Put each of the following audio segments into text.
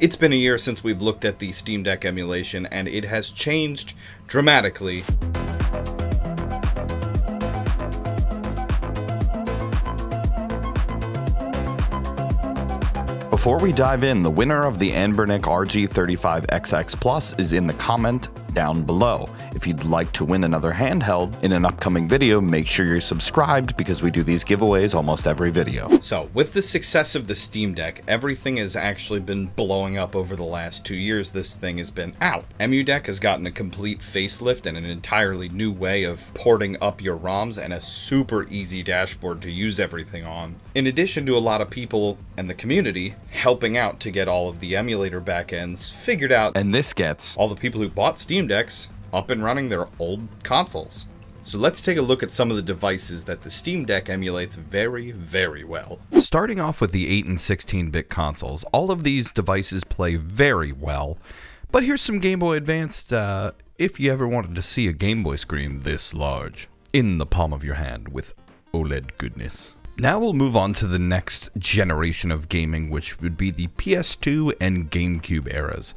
It's been a year since we've looked at the Steam Deck emulation, and it has changed dramatically. Before we dive in, the winner of the Anbernic RG35XX Plus is in the comment down below. If you'd like to win another handheld in an upcoming video, make sure you're subscribed because we do these giveaways almost every video. So, with the success of the Steam Deck, everything has actually been blowing up over the last two years this thing has been out. EmuDeck has gotten a complete facelift and an entirely new way of porting up your ROMs and a super easy dashboard to use everything on. In addition to a lot of people and the community helping out to get all of the emulator backends figured out, And this gets all the people who bought Steam Decks up and running their old consoles. So let's take a look at some of the devices that the Steam Deck emulates very, very well. Starting off with the 8 and 16 bit consoles, all of these devices play very well. But here's some Game Boy Advanced uh, if you ever wanted to see a Game Boy screen this large in the palm of your hand with OLED goodness. Now we'll move on to the next generation of gaming, which would be the PS2 and GameCube eras,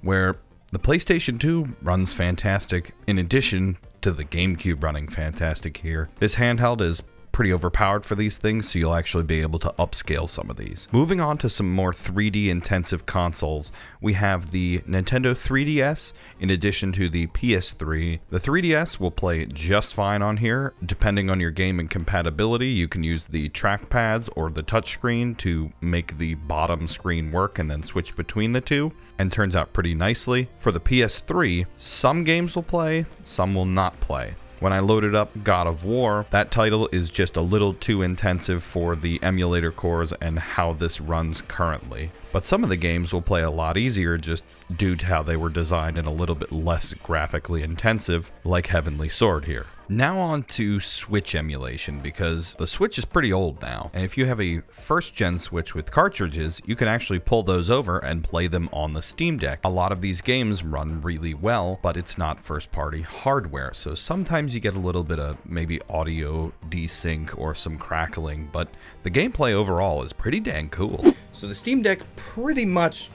where the PlayStation 2 runs fantastic in addition to the GameCube running fantastic here. This handheld is pretty overpowered for these things, so you'll actually be able to upscale some of these. Moving on to some more 3D intensive consoles, we have the Nintendo 3DS in addition to the PS3. The 3DS will play just fine on here. Depending on your game and compatibility, you can use the trackpads or the touchscreen to make the bottom screen work and then switch between the two and turns out pretty nicely. For the PS3, some games will play, some will not play. When I loaded up God of War, that title is just a little too intensive for the emulator cores and how this runs currently. But some of the games will play a lot easier just due to how they were designed and a little bit less graphically intensive, like Heavenly Sword here. Now on to Switch emulation because the Switch is pretty old now, and if you have a first gen Switch with cartridges, you can actually pull those over and play them on the Steam Deck. A lot of these games run really well, but it's not first party hardware, so sometimes you get a little bit of maybe audio desync or some crackling, but the gameplay overall is pretty dang cool. So the Steam Deck pretty much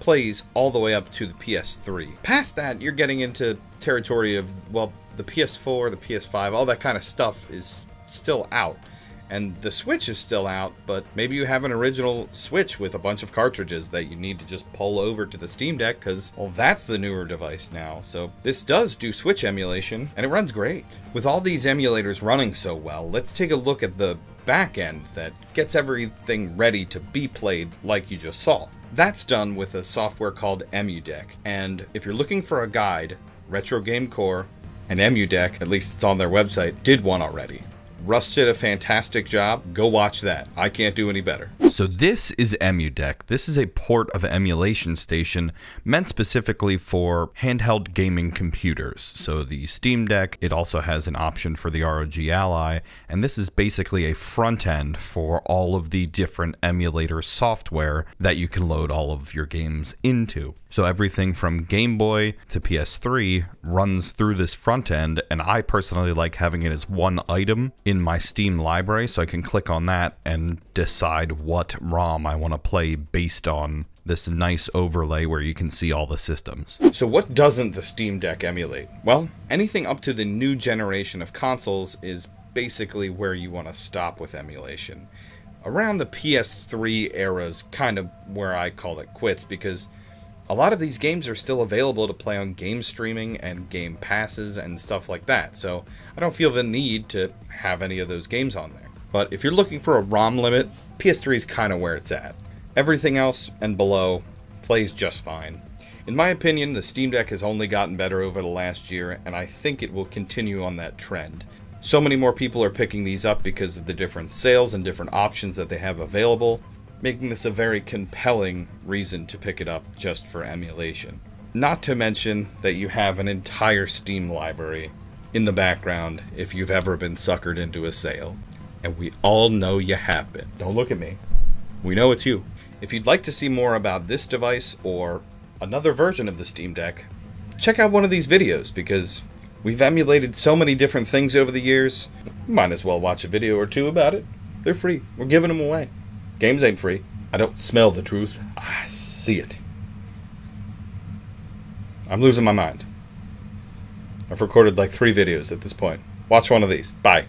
plays all the way up to the PS3. Past that, you're getting into territory of, well, the PS4, the PS5, all that kind of stuff is still out. And the Switch is still out, but maybe you have an original Switch with a bunch of cartridges that you need to just pull over to the Steam Deck because, well, that's the newer device now. So this does do Switch emulation, and it runs great. With all these emulators running so well, let's take a look at the back end that gets everything ready to be played like you just saw. That's done with a software called EmuDeck, and if you're looking for a guide, Retro Game Corps and EmuDeck, at least it's on their website, did one already. Russ did a fantastic job. Go watch that. I can't do any better. So this is EmuDeck. This is a port of emulation station meant specifically for handheld gaming computers. So the Steam Deck, it also has an option for the ROG Ally, and this is basically a front end for all of the different emulator software that you can load all of your games into. So everything from Game Boy to PS3 runs through this front end, and I personally like having it as one item in my Steam library, so I can click on that and decide what ROM I want to play based on this nice overlay where you can see all the systems. So, what doesn't the Steam Deck emulate? Well, anything up to the new generation of consoles is basically where you want to stop with emulation. Around the PS3 era is kind of where I call it quits because a lot of these games are still available to play on game streaming and game passes and stuff like that, so I don't feel the need to have any of those games on there. But if you're looking for a ROM limit, PS3 is kind of where it's at. Everything else and below plays just fine. In my opinion, the Steam Deck has only gotten better over the last year, and I think it will continue on that trend. So many more people are picking these up because of the different sales and different options that they have available, making this a very compelling reason to pick it up just for emulation. Not to mention that you have an entire Steam library in the background if you've ever been suckered into a sale. And we all know you have been. Don't look at me. We know it's you. If you'd like to see more about this device or another version of the Steam Deck, check out one of these videos because we've emulated so many different things over the years. Might as well watch a video or two about it. They're free. We're giving them away. Games ain't free. I don't smell the truth, I see it. I'm losing my mind. I've recorded like three videos at this point. Watch one of these. Bye.